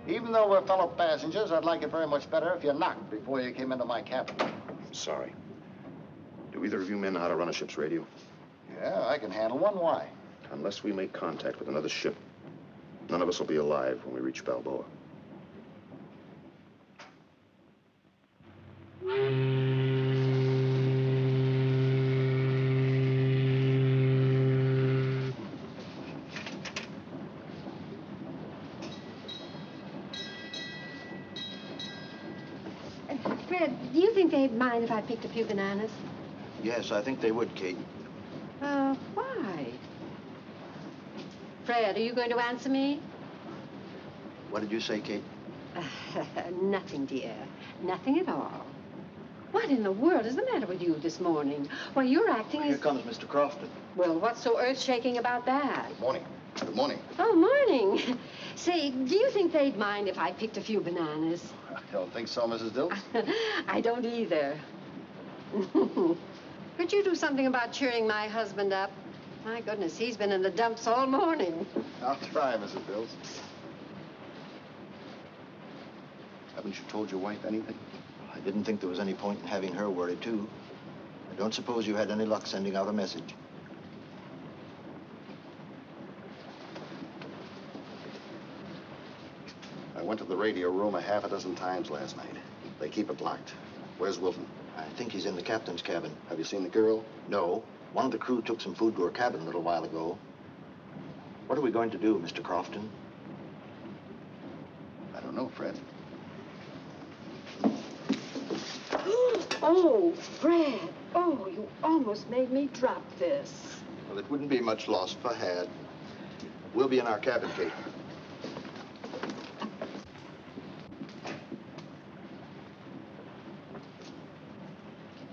Even though we're fellow passengers, I'd like it very much better if you knocked before you came into my cabin. I'm sorry. Do either of you men know how to run a ship's radio? Yeah, I can handle one. Why? Unless we make contact with another ship, none of us will be alive when we reach Balboa. Fred, do you think they'd mind if I picked a few bananas? Yes, I think they would, Kate. Uh, why? Fred, are you going to answer me? What did you say, Kate? <laughs> Nothing, dear. Nothing at all. What in the world is the matter with you this morning? Why, you're acting Here as... comes Mr. Crofton. Well, what's so earth-shaking about that? Good morning. Good morning. Oh, morning. <laughs> Say, do you think they'd mind if I picked a few bananas? I don't think so, Mrs. Dilts. <laughs> I don't either. <laughs> Could you do something about cheering my husband up? My goodness, he's been in the dumps all morning. I'll try, Mrs. Dilts. Haven't you told your wife anything? I didn't think there was any point in having her worried, too. I don't suppose you had any luck sending out a message. I went to the radio room a half a dozen times last night. They keep it locked. Where's Wilton? I think he's in the captain's cabin. Have you seen the girl? No. One of the crew took some food to her cabin a little while ago. What are we going to do, Mr. Crofton? I don't know, Fred. <gasps> oh, Fred. Oh, you almost made me drop this. Well, it wouldn't be much loss if I had. We'll be in our cabin, Kate.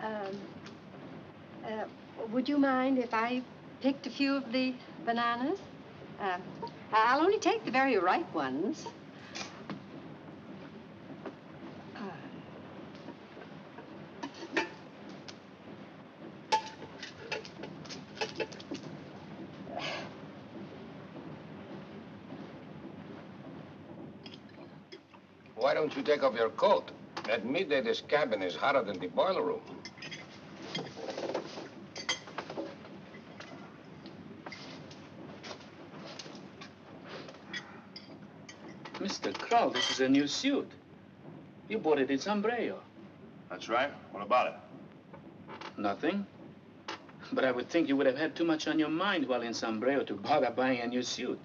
Um, uh, would you mind if I picked a few of the bananas? Uh, I'll only take the very ripe ones. Why don't you take off your coat? At midday, this cabin is hotter than the boiler room. Mr. Oh, this is a new suit. You bought it in San Brejo. That's right. What about it? Nothing. But I would think you would have had too much on your mind while in San Brejo to bother buying a new suit.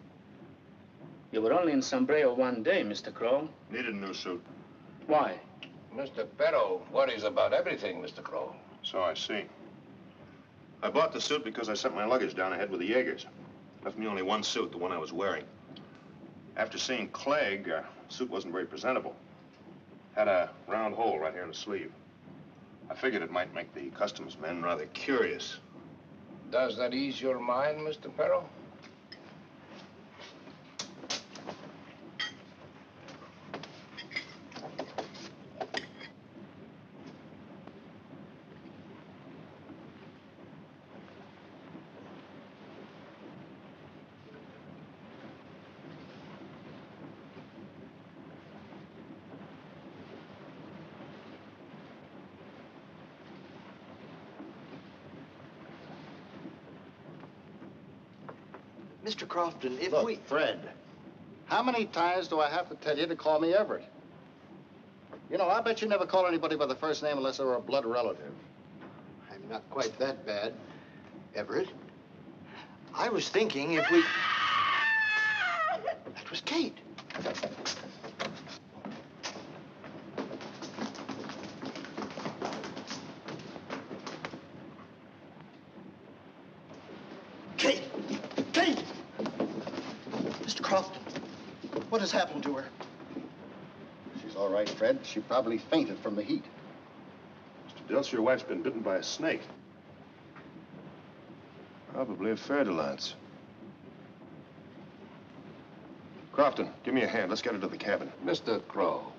You were only in San Brejo one day, Mr. Kroll. Needed a new suit. Why? Mr. Perro worries about everything, Mr. Kroll. So I see. I bought the suit because I sent my luggage down ahead with the Jaegers. Left me only one suit, the one I was wearing. After seeing Clegg, uh, suit wasn't very presentable. Had a round hole right here in the sleeve. I figured it might make the customs men rather curious. Does that ease your mind, Mr. Perro? Mr. Crofton, if Look, we... Fred, how many times do I have to tell you to call me Everett? You know, I bet you never call anybody by the first name unless they're a blood relative. I'm not quite that bad, Everett. I was thinking if we... That was Kate. Kate! Kate! Crofton. What has happened to her? She's all right, Fred. She probably fainted from the heat. Mr. Dilts, your wife's been bitten by a snake. Probably a fer de lance. Crofton, give me a hand. Let's get her to the cabin. Mr. Kroll,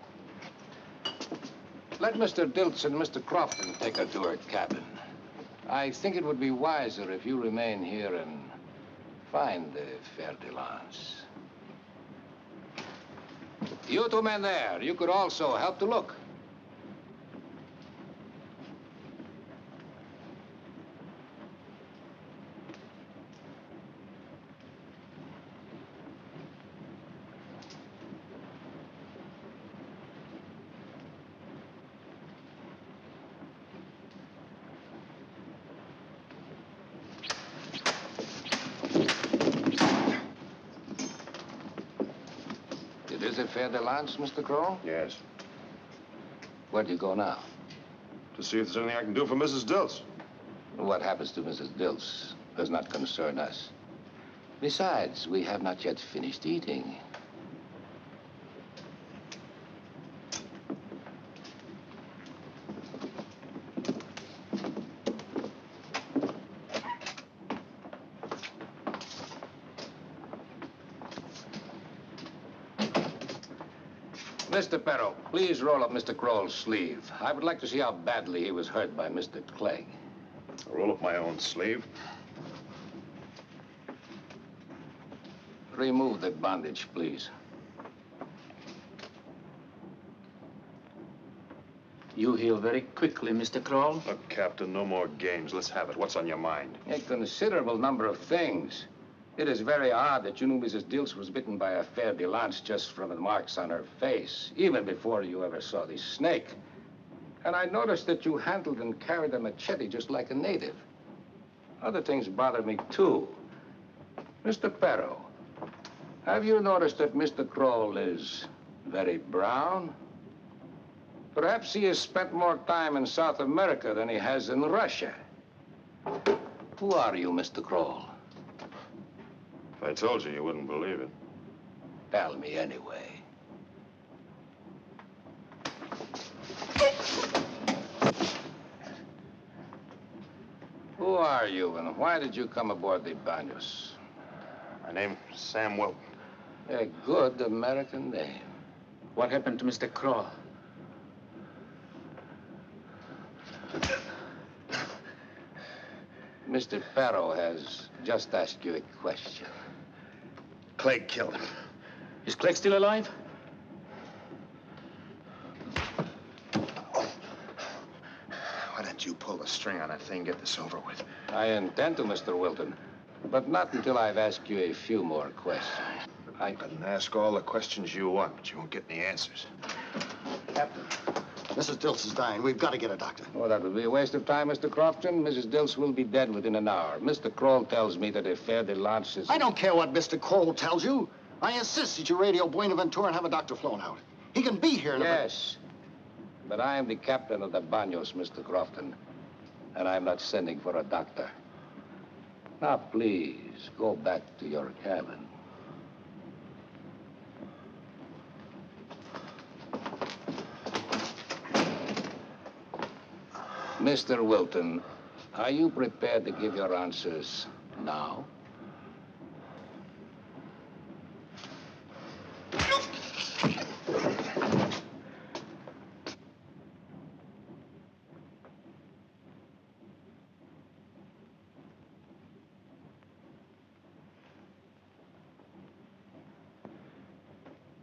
let Mr. Dilts and Mr. Crofton take her to her cabin. I think it would be wiser if you remain here and find the fer de lance. You two men there, you could also help to look. A fer Mr. Kroll? Yes. Where do you go now? To see if there's anything I can do for Mrs. Dilts. What happens to Mrs. Dilts does not concern us. Besides, we have not yet finished eating. Mr. Perro, please roll up Mr. Kroll's sleeve. I would like to see how badly he was hurt by Mr. Clegg. Roll up my own sleeve. Remove that bondage, please. You heal very quickly, Mr. Kroll. Look, Captain, no more games. Let's have it. What's on your mind? A considerable number of things. It is very odd that you knew Mrs. Dilts was bitten by a fer de lance just from the marks on her face, even before you ever saw the snake. And I noticed that you handled and carried a machete just like a native. Other things bother me, too. Mr. Perro, have you noticed that Mr. Kroll is very brown? Perhaps he has spent more time in South America than he has in Russia. Who are you, Mr. Kroll? If I told you, you wouldn't believe it. Tell me anyway. Who are you, and why did you come aboard the Banos? My name's Sam Wilton. A good American name. What happened to Mr. Kroll? Mr. Perro has just asked you a question. Clegg killed him. Is Clegg still alive? Why don't you pull the string on that thing, get this over with? I intend to, Mr. Wilton, but not until I've asked you a few more questions. I can ask all the questions you want, but you won't get any answers. Captain, Mrs. Dilts is dying. We've got to get a doctor. Oh, that would be a waste of time, Mr. Crofton. Mrs. Dilts will be dead within an hour. Mr. Kroll tells me that a fer de lance is... I don't care what Mr. Kroll tells you. I insist that you radio Buenaventura and have a doctor flown out. He can be here in Yes. But I am the captain of the Banos, Mr. Crofton. And I'm not sending for a doctor. Now, please, go back to your cabin. Mr. Wilton, are you prepared to give your answers now?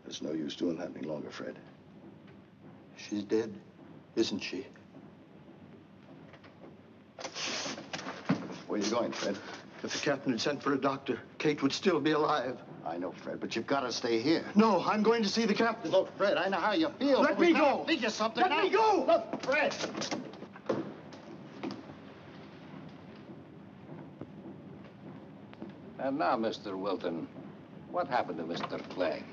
There's no use doing that any longer, Fred. She's dead, isn't she? Where are you going, Fred? If the captain had sent for a doctor, Kate would still be alive. I know, Fred, but you've got to stay here. No, I'm going to see the captain. Look, Fred, I know how you feel. Let me go. Of something. Let me go. Look, Fred. And now, Mr. Wilton, what happened to Mr. Clegg?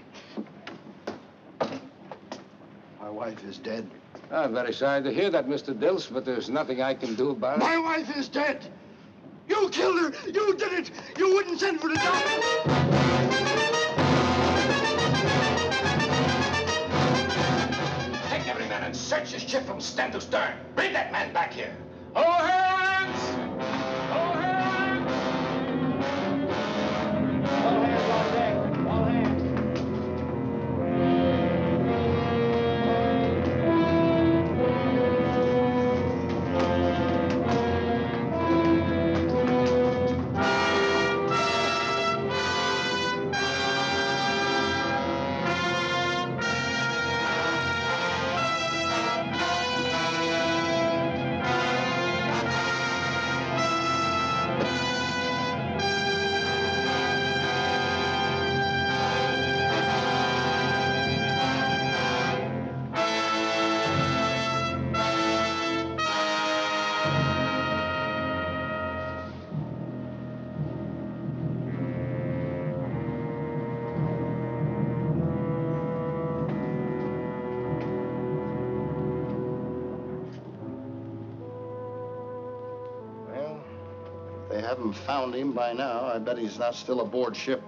My wife is dead. I'm very sorry to hear that, Mr. Dilts, but there's nothing I can do about it. My wife is dead. You killed her! You did it! You wouldn't send for the doctor! Take every man and search his ship from stem to stern. Bring that man back here. Oh, hands! If they haven't found him by now, I bet he's not still aboard ship.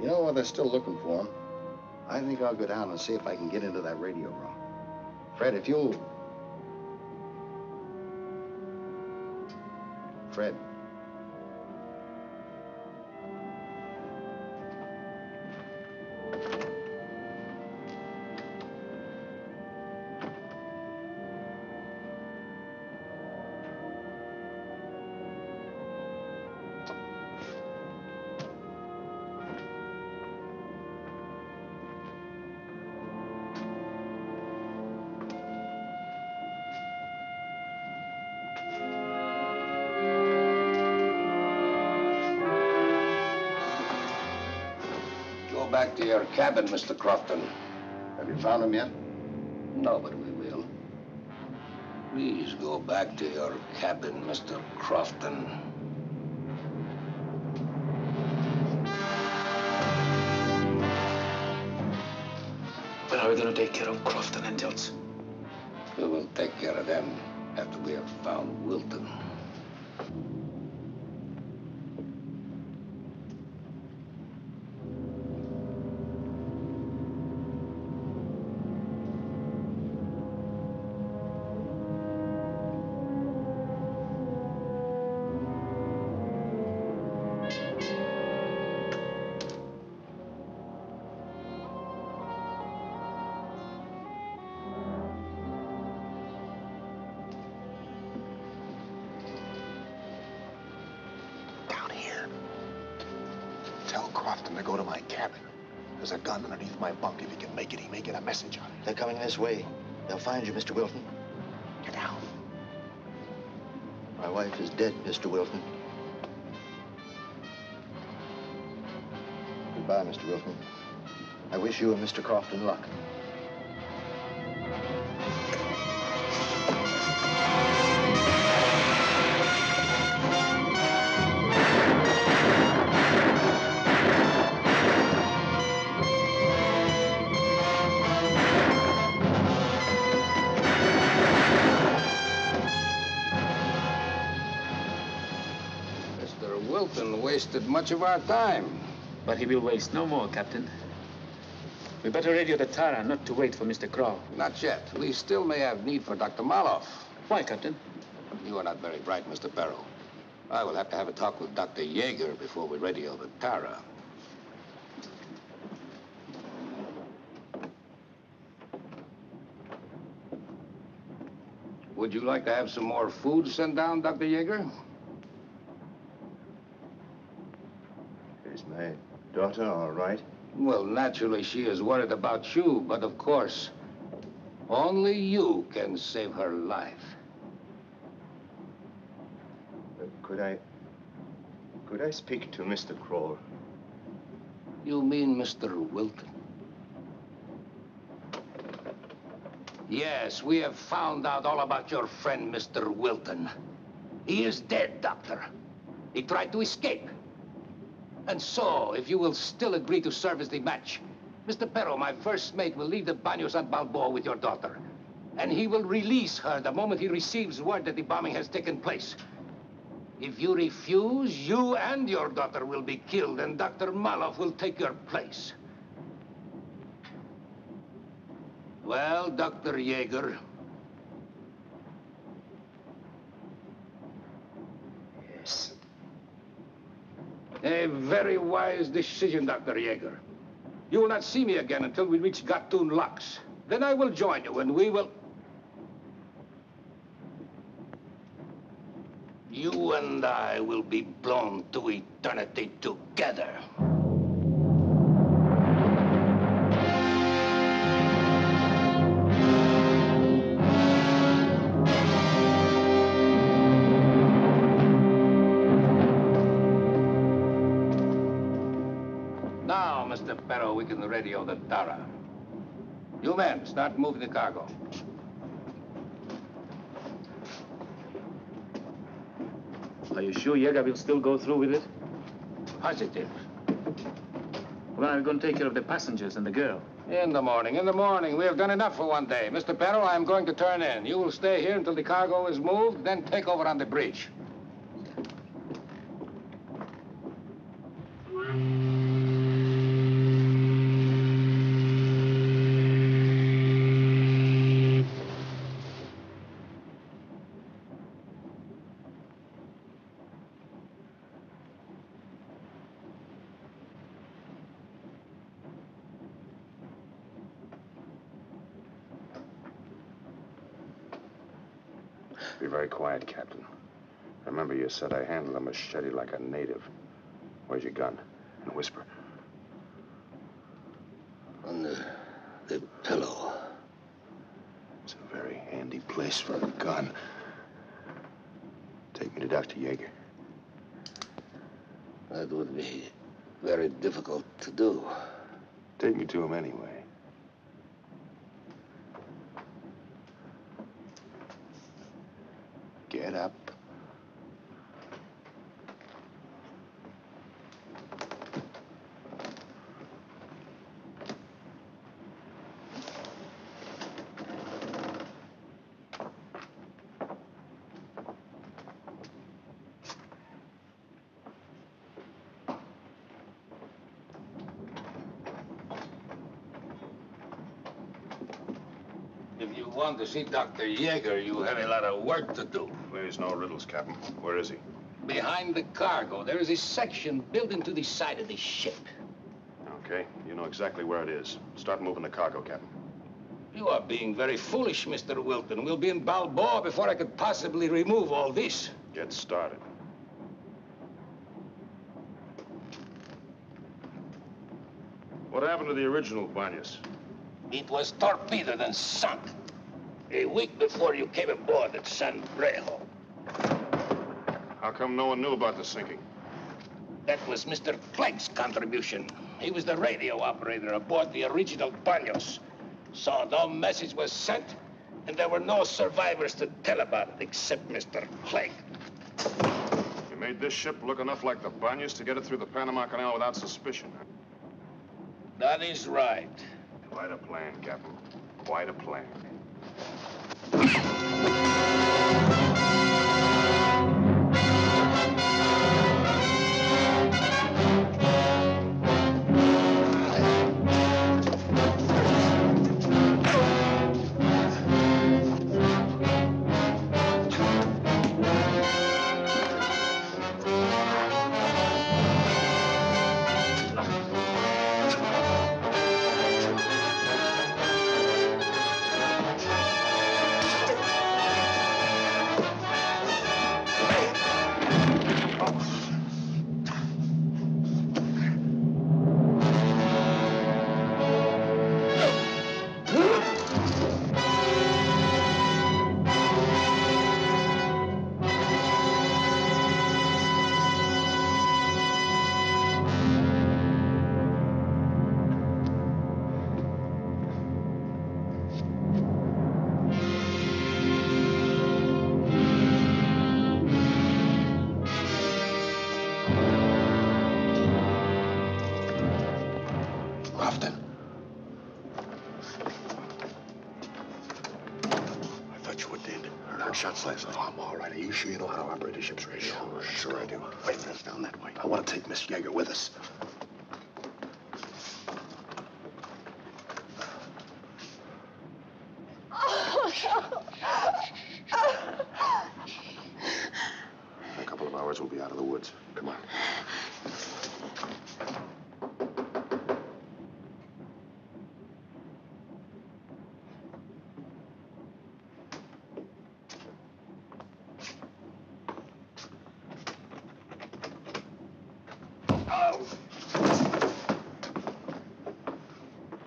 You know what? They're still looking for him. I think I'll go down and see if I can get into that radio room. Fred, if you'll... Fred. Back to your cabin, Mr. Crofton. Have you found him yet? No, but we will. Please go back to your cabin, Mr. Crofton. When are we going to take care of Crofton and Johnson? We will take care of them after we have found Wilton. This way. They'll find you, Mr. Wilton. Get down. My wife is dead, Mr. Wilton. Goodbye, Mr. Wilton. I wish you and Mr. Crofton luck. Wilton wasted much of our time. But he will waste no more, Captain. We better radio the Tara, not to wait for Mr. Kroll. Not yet. We still may have need for Dr. Maloff. Why, Captain? You are not very bright, Mr. Perro. I will have to have a talk with Dr. Yeager before we radio the Tara. Would you like to have some more food sent down, Dr. Yeager? Is my daughter all right? Well, naturally, she is worried about you, but of course, only you can save her life. Uh, Could I... Could I speak to Mr. Kroll? You mean Mr. Wilton? Yes, we have found out all about your friend, Mr. Wilton. He is dead, Doctor. He tried to escape. And so, if you will still agree to serve as the match, Mr. Perro, my first mate, will leave the Banos at Balboa with your daughter. And he will release her the moment he receives word that the bombing has taken place. If you refuse, you and your daughter will be killed, and Dr. Malov will take your place. Well, Dr. Yeager. A very wise decision, Dr. Yeager. You will not see me again until we reach Gatun Locks. Then I will join you and we will... You and I will be blown to eternity together. Mr. Perro, we can radio the Tara. You men, start moving the cargo. Are you sure Yeager will still go through with it? Positive. Well, I'm going to take care of the passengers and the girl. In the morning, in the morning. We have done enough for one day. Mr. Perro, I'm going to turn in. You will stay here until the cargo is moved, then take over on the bridge. Be very quiet, Captain. You said I handle a machete like a native. Where's your gun? And whisper. On the, the pillow. It's a very handy place for a gun. Take me to Dr. Yeager. That would be very difficult to do. Take me to him anyway. Get up. If you see Dr. Yeager, you have a lot of work to do. There's no riddles, Captain. Where is he? Behind the cargo, there is a section built into the side of the ship. Okay, you know exactly where it is. Start moving the cargo, Captain. You are being very foolish, Mr. Wilton. We'll be in Balboa before I could possibly remove all this. Get started. What happened to the original Banos? It was torpedoed and sunk a week before you came aboard at San Brejo. How come no one knew about the sinking? That was Mr. Clegg's contribution. He was the radio operator aboard the original Banos. So no message was sent, and there were no survivors to tell about it except Mr. Clegg. You made this ship look enough like the Banos to get it through the Panama Canal without suspicion. huh? That is right. Quite a plan, Captain. Quite a plan.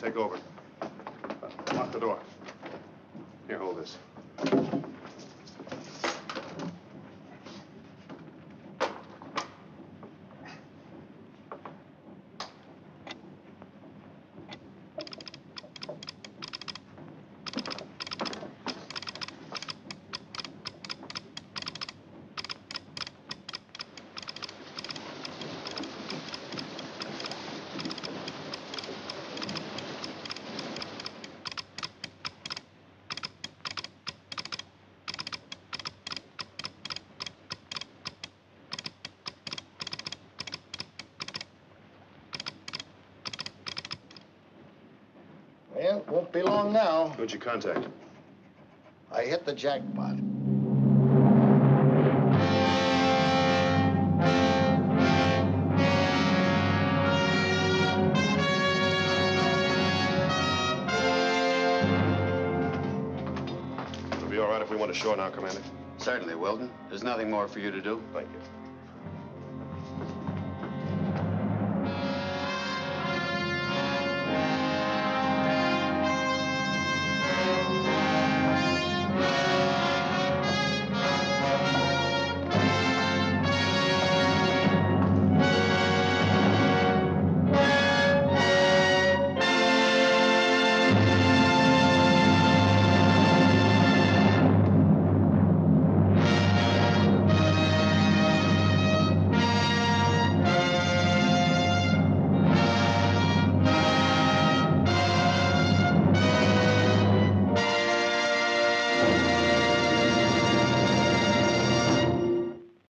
Take over. Uh, Lock the door. Here, hold this. Well, won't be long now. Who'd you contact? I hit the jackpot. It'll be all right if we went ashore now, Commander. Certainly, Wilton. There's nothing more for you to do. Thank you.